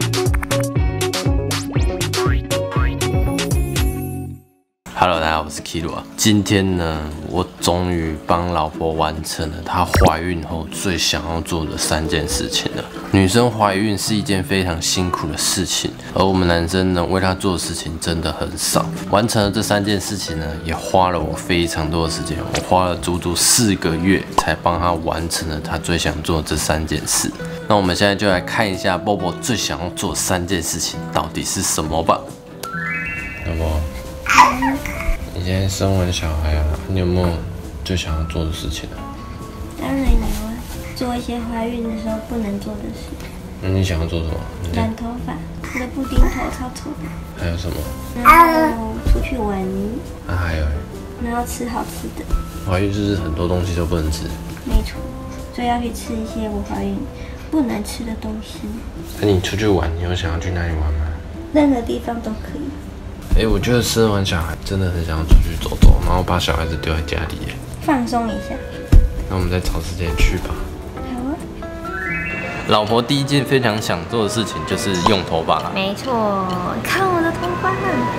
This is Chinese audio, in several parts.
Thank you. Hello，大家好，我是 Kilo 啊。今天呢，我终于帮老婆完成了她怀孕后最想要做的三件事情了。女生怀孕是一件非常辛苦的事情，而我们男生呢，为她做的事情真的很少。完成了这三件事情呢，也花了我非常多的时间，我花了足足四个月才帮她完成了她最想做的这三件事。那我们现在就来看一下波波最想要做三件事情到底是什么吧。老婆。你现在生完小孩啊，你有没有最想要做的事情啊？当然有啊，做一些怀孕的时候不能做的事。那你想要做什么？染头发，我的布丁头超丑的。还有什么？然后出去玩。啊还有？然后吃好吃的。怀孕就是很多东西都不能吃。没错，所以要去吃一些我怀孕不能吃的东西。那你出去玩，你有想要去哪里玩吗？任何地方都可以。哎，我觉得生完小孩真的很想要出去走走，然后把小孩子丢在家里，放松一下。那我们再找时间去吧。好啊。老婆第一件非常想做的事情就是用头发了。没错，看我的头发，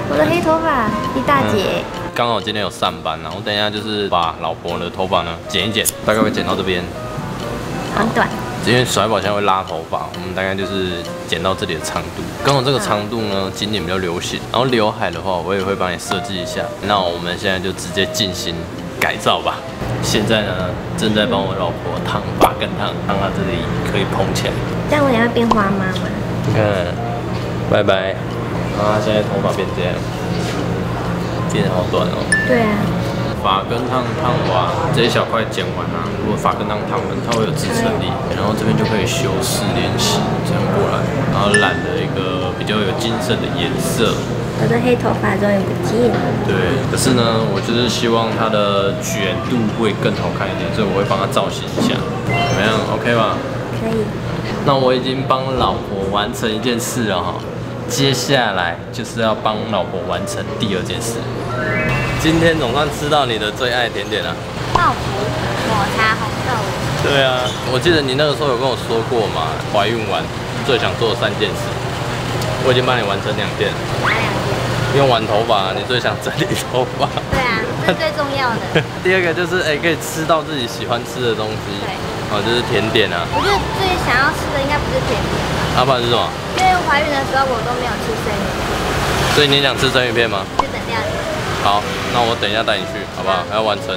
我的黑头发一大截。刚好今天有上班然后等一下就是把老婆的头发呢剪一剪，大概会剪到这边。很短。因为甩宝现在会拉头发，我们大概就是剪到这里的长度。刚好这个长度呢，今年比较流行。然后刘海的话，我也会帮你设计一下。那我们现在就直接进行改造吧。现在呢，正在帮我老婆烫发根烫，让她这里可以蓬起来。这样我也会变花妈吗？你看，拜拜。啊，现在头发变这样，变好短哦。对啊。发根烫烫完，这一小块剪完啊，如果发根烫烫完，它会有支撑力，然后这边就可以修饰练习，这样过来，然后染了一个比较有精神的颜色。我的黑头发终于不见了。对，可是呢，我就是希望它的卷度会更好看一点，所以我会帮它造型一下，怎么样？OK 吧？可以。那我已经帮老婆完成一件事了哈，接下来就是要帮老婆完成第二件事。今天总算吃到你的最爱甜点了，泡芙抹茶红豆。对啊，我记得你那个时候有跟我说过嘛，怀孕完最想做的三件事，我已经帮你完成两件。哪两件？用完头发，你最想整理头发。对是最重要的。第二个就是哎，可以吃到自己喜欢吃的东西。对。哦，就是甜点啊。我觉得最想要吃的应该不是甜点吧？阿爸是什么？因为怀孕的时候我都没有吃生鱼片。所以你想吃生鱼片吗？就等第二天。好，那我等一下带你去，好不好？还要完成。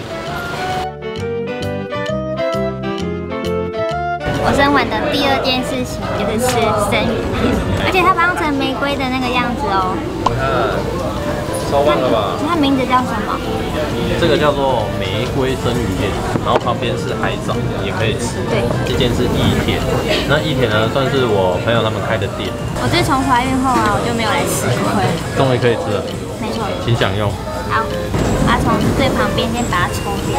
我生完的第二件事情就是吃生鱼片，而且它包成玫瑰的那个样子哦。我看，超棒了吧？它名字叫什么？这个叫做玫瑰生鱼片，然后旁边是海藻，也可以吃。对，这件是伊田，那伊田呢算是我朋友他们开的店。我自从怀孕后啊，我就没有来吃过。终于可以吃了。没错。请享用。好，把从最旁边先把它抽掉。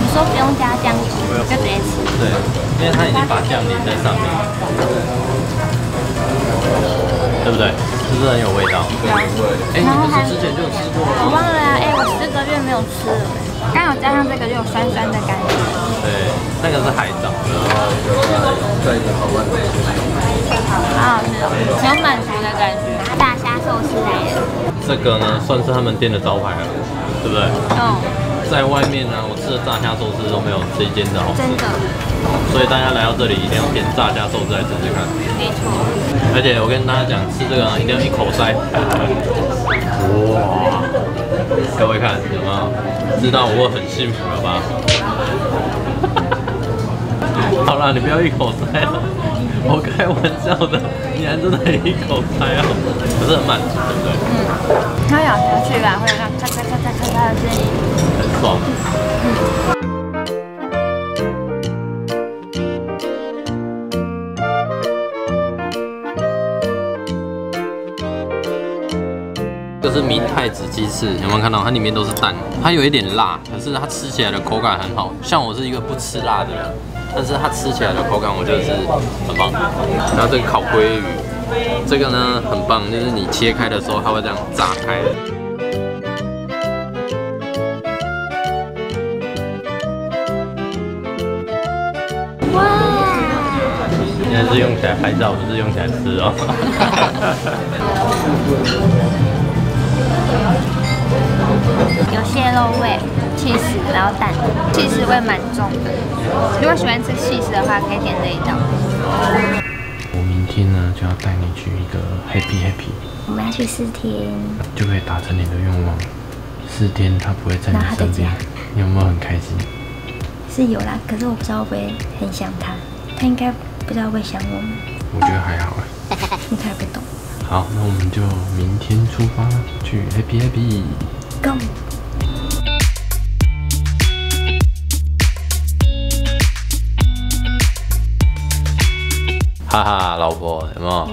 你说不用加酱油，就直接吃。对，因为它已经把酱淋在上面，对不对？是不是很有味道？对。哎，你不是之前就有吃过吗？我忘了啊，哎，我四个月没有吃了。刚好加上这个就有酸酸的感觉。对，那个是海藻。再一个好玩的。好好吃哦，有满足的感觉。大虾寿司来了，这个呢算是他们店的招牌了，对不对？嗯。在外面呢，我吃的炸虾寿司都没有这一间的好吃。真的。所以大家来到这里一定要点炸虾寿司来吃吃看。没错。而且我跟大家讲，吃这个呢一定要一口塞。哇！各位看，有没有？知道我很幸福了吧？好了，你不要一口塞了。我开玩笑的，你还真的一口塞啊，不是很满足，对不对？嗯，它咬下去吧，会有那咔咔咔咔咔咔的声音，很爽。这是明太子鸡翅，有没有看到？它里面都是蛋，它有一点辣，可是它吃起来的口感很好。像我是一个不吃辣的人。但是它吃起来的口感，我觉得是很棒。然后这个烤鲑鱼，这个呢很棒，就是你切开的时候，它会这样炸开。哇，在是用起来拍照，不是用起来吃哦。有蟹肉味、气死，然后蛋，气死味蛮重的。如果喜欢吃气死的话，可以点这一道。我明天呢就要带你去一个 Happy Happy，我们要去四天，就可以达成你的愿望。四天他不会在你身边，你有没有很开心？是有啦，可是我不知道会不会很想他，他应该不知道会想我们。我觉得还好哎，你还不懂。好，那我们就明天出发去 Happy Happy。Go。哈哈，老婆，有没有？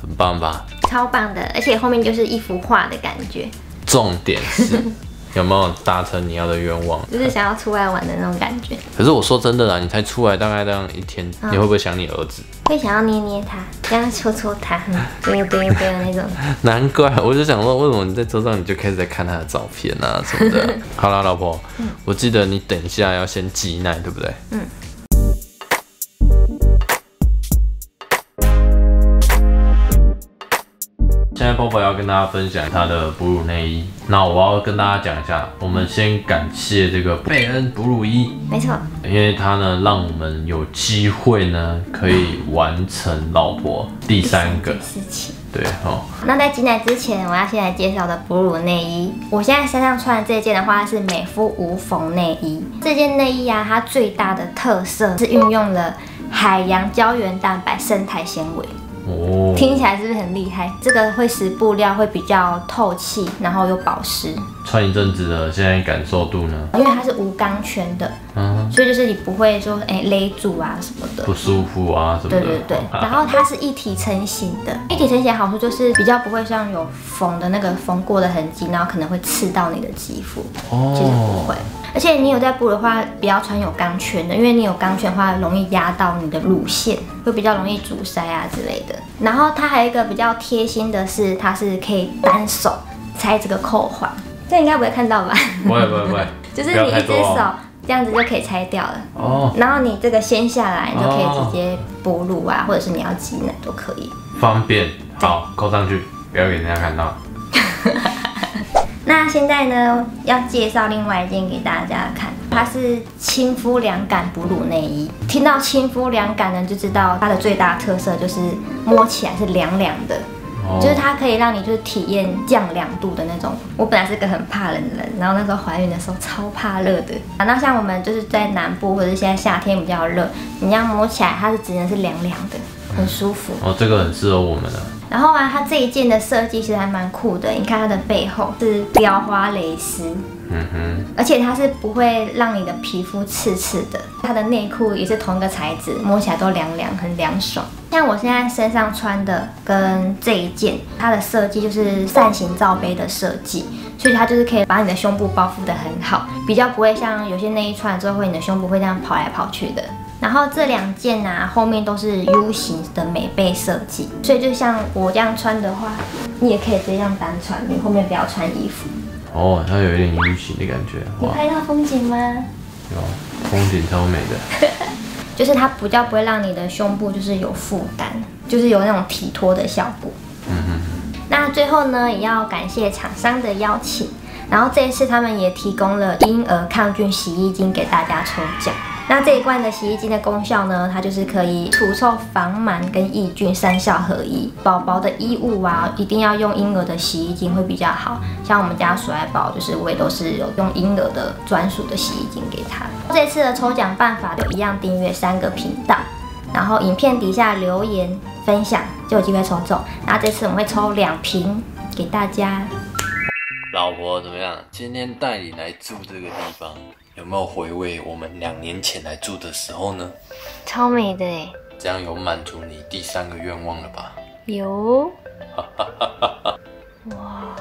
很棒吧？超棒的，而且后面就是一幅画的感觉。重点是。有没有达成你要的愿望？就是想要出来玩的那种感觉。可是我说真的啦，你才出来大概这样一天，你会不会想你儿子？会想要捏捏他，这样搓搓他，对对对的那种。难怪，我就想说，为什么你在车上你就开始在看他的照片啊什么的？好啦，老婆，我记得你等一下要先挤奶，对不对？嗯。现在波波要跟大家分享他的哺乳内衣，那我要跟大家讲一下，我们先感谢这个贝恩哺乳衣，没错，因为它呢让我们有机会呢可以完成老婆第三个。事情，对哦。那在挤奶之前，我要先来介绍的哺乳内衣，我现在身上穿的这件的话是美肤无缝内衣，这件内衣啊，它最大的特色是运用了海洋胶原蛋白生态纤维。哦，听起来是不是很厉害？这个会使布料会比较透气，然后又保湿。穿一阵子了，现在感受度呢？因为它是无钢圈的，嗯，所以就是你不会说哎勒住啊什么的，不舒服啊什么的。对对对。然后它是一体成型的，一体成型好处就是比较不会像有缝的那个缝过的痕迹，然后可能会刺到你的肌肤。哦，其实不会。而且你有在布的话，不要穿有钢圈的，因为你有钢圈的话，容易压到你的乳腺，会比较容易阻塞啊之类的。然后它还有一个比较贴心的是，它是可以单手拆这个扣环，这应该不会看到吧？不会不会不会，就是你一只手这样子就可以拆掉了。哦。然后你这个掀下来，你就可以直接哺乳啊，或者是你要挤奶都可以。方便。好，扣上去，不要给人家看到。那现在呢，要介绍另外一件给大家看，它是亲肤凉感哺乳内衣。听到亲肤凉感呢，就知道它的最大特色就是摸起来是凉凉的，就是它可以让你就是体验降两度的那种。我本来是个很怕冷的人，然后那时候怀孕的时候超怕热的。那像我们就是在南部或者现在夏天比较热，你要摸起来它是只能是凉凉的，很舒服。哦，这个很适合我们的。然后啊，它这一件的设计其实还蛮酷的。你看它的背后是雕花蕾丝，嗯哼，而且它是不会让你的皮肤刺刺的。它的内裤也是同一个材质，摸起来都凉凉，很凉爽。像我现在身上穿的跟这一件，它的设计就是扇形罩杯的设计，所以它就是可以把你的胸部包覆的很好，比较不会像有些内衣穿了之后会你的胸部会这样跑来跑去的。然后这两件啊，后面都是 U 型的美背设计，所以就像我这样穿的话，你也可以这样单穿，你后面不要穿衣服。哦，它有一点 U 型的感觉。你拍到风景吗？有，风景超美的。就是它比较不会让你的胸部就是有负担，就是有那种体托的效果。嗯哼。那最后呢，也要感谢厂商的邀请，然后这一次他们也提供了婴儿抗菌洗衣精给大家抽奖。那这一罐的洗衣精的功效呢？它就是可以除臭、防螨跟抑菌三效合一。宝宝的衣物啊，一定要用婴儿的洗衣精会比较好。像我们家鼠爱宝，就是我也都是有用婴儿的专属的洗衣精给他。这次的抽奖办法都一样，订阅三个频道，然后影片底下留言分享就有机会抽中。那这次我们会抽两瓶给大家。老婆怎么样？今天带你来住这个地方。有没有回味我们两年前来住的时候呢？超美的哎！这样有满足你第三个愿望了吧？有。哇！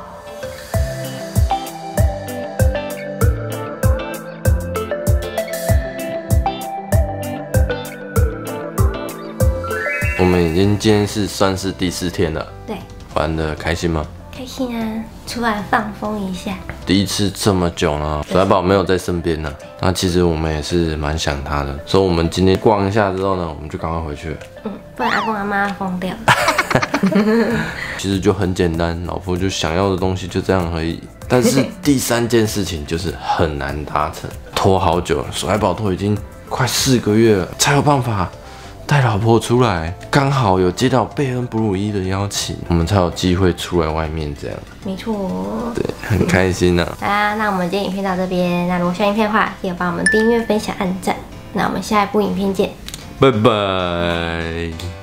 我们已经今天是算是第四天了。对。玩的开心吗？开心啊，出来放风一下。第一次这么久呢，水宝没有在身边呢。那其实我们也是蛮想他的，所以我们今天逛一下之后呢，我们就赶快回去。嗯，不然阿公阿妈疯掉。其实就很简单，老婆就想要的东西就这样而已。但是第三件事情就是很难达成，拖好久，水宝都已经快四个月了，才有办法。带老婆出来，刚好有接到贝恩布鲁伊的邀请，我们才有机会出来外面这样。没错，对，很开心呐。好啦，那我们今天影片到这边，那如果喜欢影片的话，记得帮我们订阅、分享、按赞。那我们下一部影片见，拜拜。